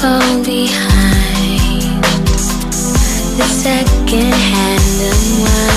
Fall behind the second hand of mine.